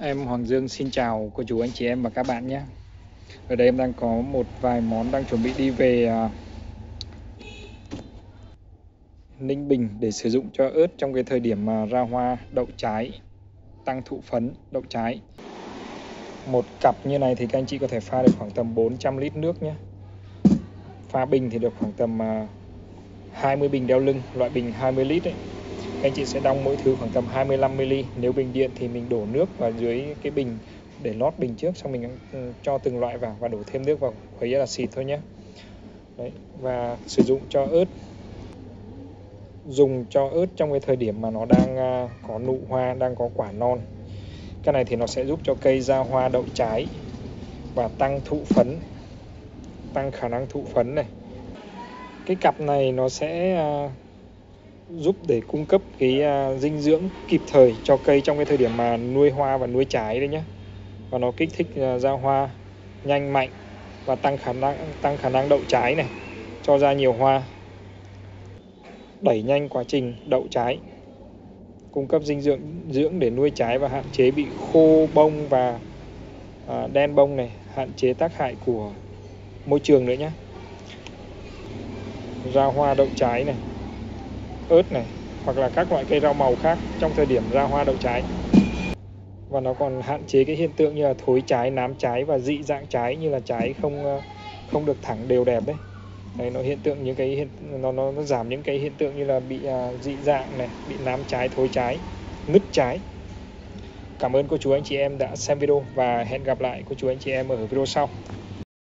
Em Hoàng Dương xin chào cô chú, anh chị em và các bạn nhé. Ở đây em đang có một vài món đang chuẩn bị đi về à, Ninh Bình để sử dụng cho ớt trong cái thời điểm mà ra hoa, đậu trái, tăng thụ phấn, đậu trái. Một cặp như này thì các anh chị có thể pha được khoảng tầm 400 lít nước nhé. Pha bình thì được khoảng tầm à, 20 bình đeo lưng, loại bình 20 lít ấy anh chị sẽ đong mỗi thứ khoảng tầm 25 ml nếu bình điện thì mình đổ nước vào dưới cái bình để lót bình trước, xong mình ừ, cho từng loại vào và đổ thêm nước vào, khuấy là xịt thôi nhé Đấy. và sử dụng cho ớt. Dùng cho ớt trong cái thời điểm mà nó đang à, có nụ hoa, đang có quả non. Cái này thì nó sẽ giúp cho cây ra hoa đậu trái và tăng thụ phấn, tăng khả năng thụ phấn này. Cái cặp này nó sẽ à, giúp để cung cấp cái uh, dinh dưỡng kịp thời cho cây trong cái thời điểm mà nuôi hoa và nuôi trái đấy nhé và nó kích thích uh, ra hoa nhanh mạnh và tăng khả năng tăng khả năng đậu trái này cho ra nhiều hoa. Đẩy nhanh quá trình đậu trái cung cấp dinh dưỡng dưỡng để nuôi trái và hạn chế bị khô bông và uh, đen bông này hạn chế tác hại của môi trường nữa nhé ra hoa đậu trái này ớt này hoặc là các loại cây rau màu khác trong thời điểm ra hoa đậu trái và nó còn hạn chế cái hiện tượng như là thối trái, nám trái và dị dạng trái như là trái không ờ, không được thẳng đều đẹp đấy. Đấy nó hiện tượng những cái hiện nó nó, nó giảm những cái hiện tượng như là bị à, dị dạng này, bị nám trái, thối trái, nứt trái. Cảm ơn cô chú anh chị em đã xem video và hẹn gặp lại cô chú anh chị em ở video sau.